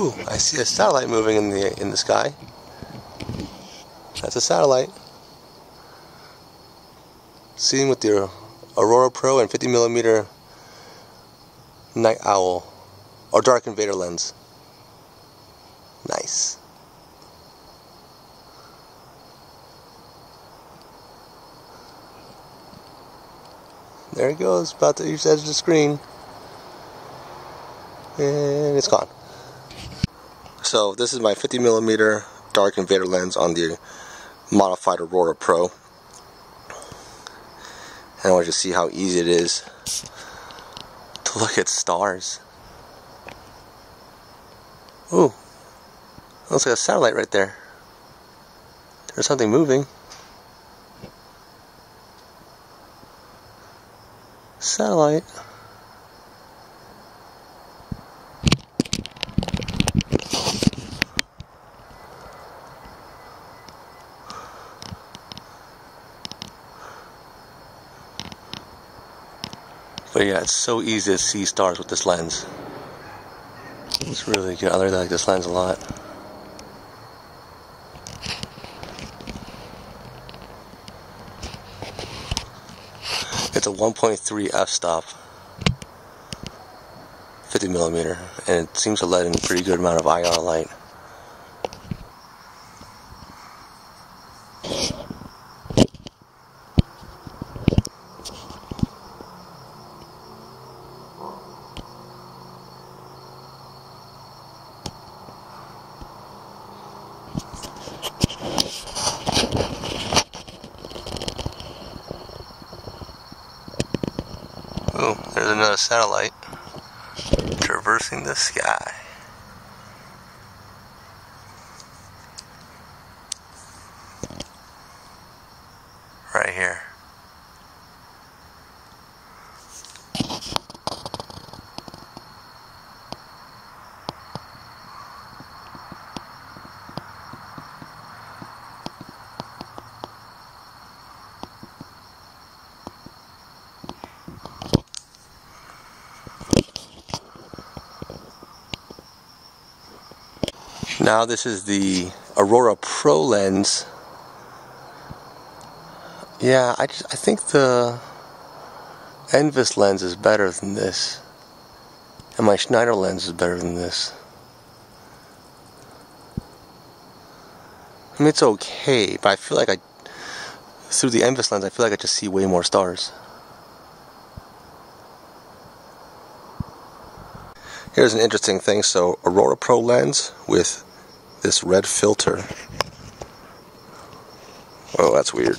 Ooh, I see a satellite moving in the in the sky. That's a satellite. Seen with the Aurora Pro and 50 millimeter night owl or dark invader lens. Nice. There it goes, about to each edge of the screen. And it's gone. So this is my 50 millimeter dark invader lens on the modified Aurora Pro. And I want you to see how easy it is to look at stars. Ooh, looks like a satellite right there. There's something moving. Satellite. But yeah, it's so easy to see stars with this lens. It's really good. I really like this lens a lot. It's a 1.3 f-stop, 50 millimeter, and it seems to let in a pretty good amount of IR light. There's another satellite traversing the sky. Right here. Now this is the Aurora Pro lens. Yeah, I just I think the Envis lens is better than this. And my Schneider lens is better than this. I mean it's okay, but I feel like I through the Envis lens I feel like I just see way more stars. Here's an interesting thing. So Aurora Pro lens with this red filter. Oh, that's weird.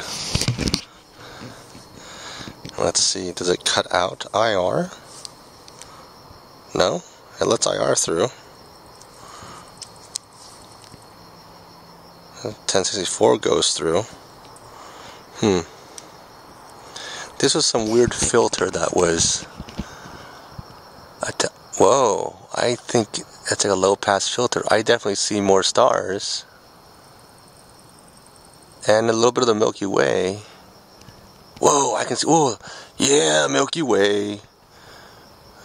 Let's see, does it cut out IR? No, it lets IR through. 1064 goes through. Hmm. This was some weird filter that was. Whoa, I think it's like a low pass filter. I definitely see more stars. And a little bit of the Milky Way. Whoa, I can see, whoa, yeah, Milky Way.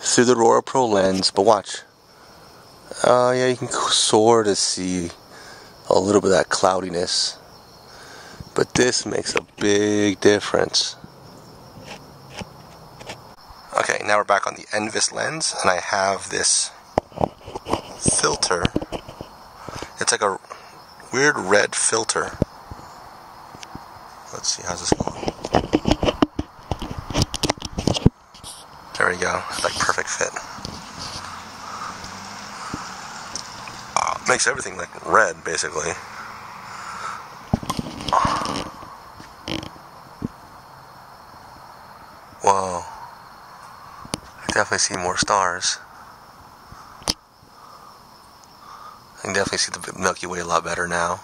Through the Aurora Pro lens, but watch. Oh, uh, yeah, you can sort of see a little bit of that cloudiness. But this makes a big difference. Okay, now we're back on the Envis lens, and I have this filter. It's like a weird red filter. Let's see, how's this going? There we go, like perfect fit. Uh, makes everything like red, basically. Whoa. I definitely see more stars. I can definitely see the Milky Way a lot better now.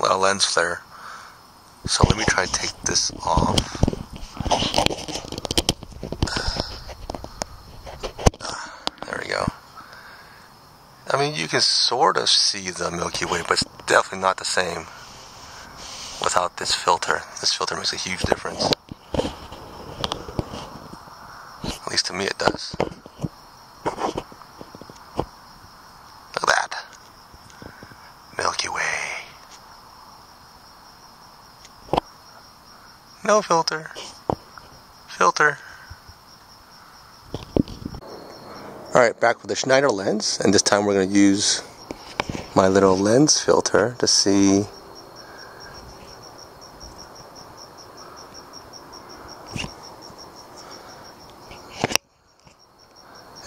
Well, lens flare. So let me try to take this off. There we go. I mean, you can sort of see the Milky Way, but it's definitely not the same without this filter. This filter makes a huge difference. to me it does. Look at that. Milky Way. No filter. Filter. Alright, back with the Schneider lens, and this time we're going to use my little lens filter to see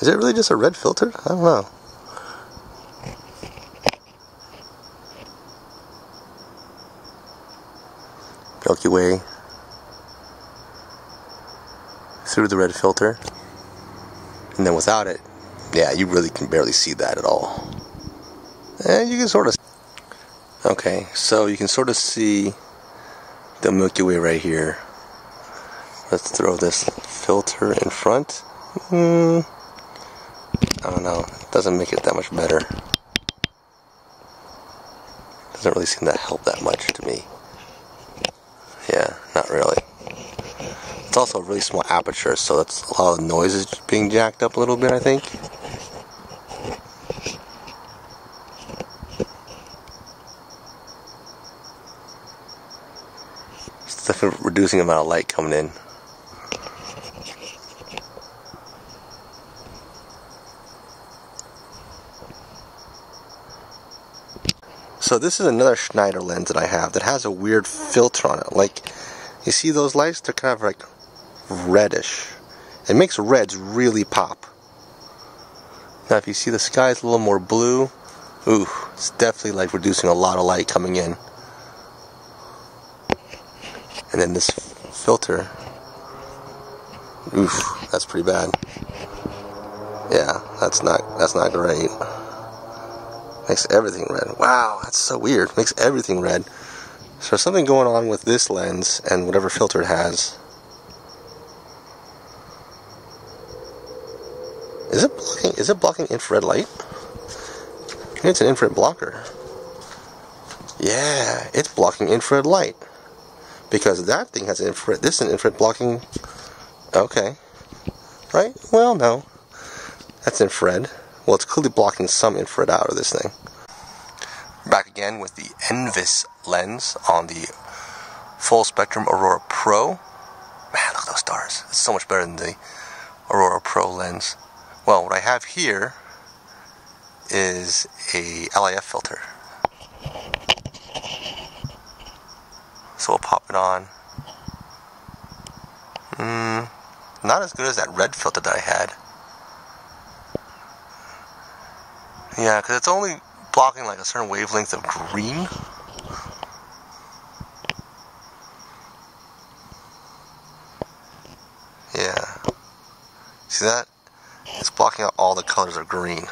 Is it really just a red filter? I don't know. Milky Way through the red filter and then without it yeah you really can barely see that at all and you can sort of okay so you can sort of see the Milky Way right here let's throw this filter in front hmm I don't know. It doesn't make it that much better. Doesn't really seem to help that much to me. Yeah, not really. It's also a really small aperture, so that's a lot of noise is being jacked up a little bit, I think. It's definitely reducing the amount of light coming in. So this is another Schneider lens that I have that has a weird filter on it. Like, you see those lights? They're kind of like reddish. It makes reds really pop. Now if you see the sky is a little more blue, ooh, it's definitely like reducing a lot of light coming in. And then this filter, oof, that's pretty bad. Yeah, that's not that's not great. Makes everything red. Wow, that's so weird. Makes everything red. So something going on with this lens and whatever filter it has. Is it blocking is it blocking infrared light? It's an infrared blocker. Yeah, it's blocking infrared light. Because that thing has infrared this is an infrared blocking okay. Right? Well no. That's infrared. Well, it's clearly blocking some infrared out of this thing. Back again with the Envis lens on the Full Spectrum Aurora Pro. Man, look at those stars. It's so much better than the Aurora Pro lens. Well, what I have here is a LIF filter. So we'll pop it on. Mm, not as good as that red filter that I had. Yeah, because it's only blocking like a certain wavelength of green. Yeah. See that? It's blocking out all the colors of green.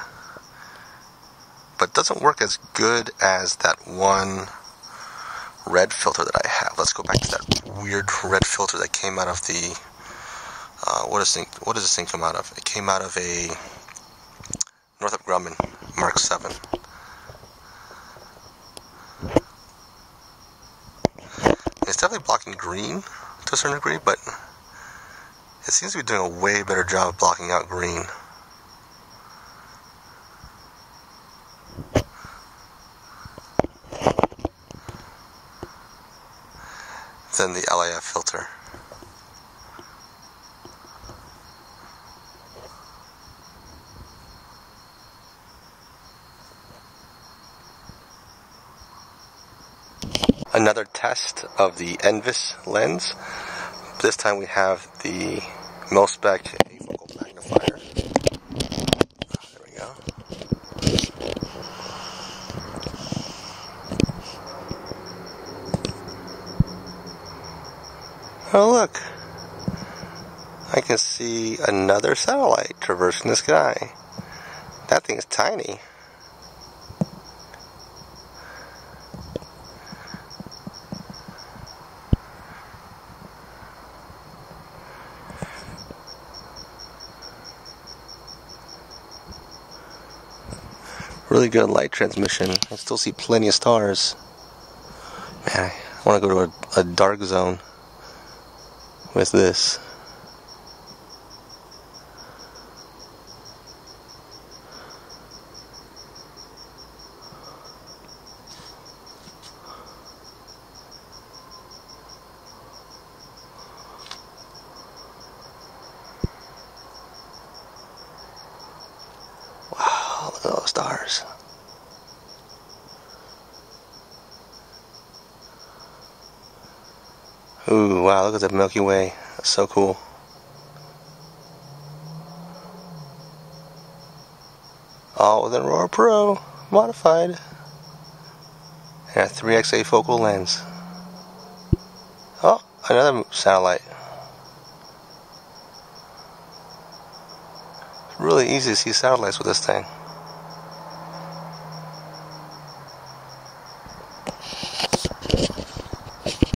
But it doesn't work as good as that one red filter that I have. Let's go back to that weird red filter that came out of the. Uh, what, is thing, what does this thing come out of? It came out of a Northrop Grumman Mark 7. It's definitely blocking green to a certain degree, but it seems to be doing a way better job of blocking out green. than the LIF filter. another test of the Envis lens. This time we have the Milspec afocal magnifier. There we go. Oh look! I can see another satellite traversing the sky. That thing's tiny. Really good light transmission. I still see plenty of stars. Man, I want to go to a, a dark zone with this. Stars. Ooh, wow, look at the Milky Way. That's so cool. All with an Aurora Pro, modified. And a 3X afocal lens. Oh, another satellite. It's really easy to see satellites with this thing.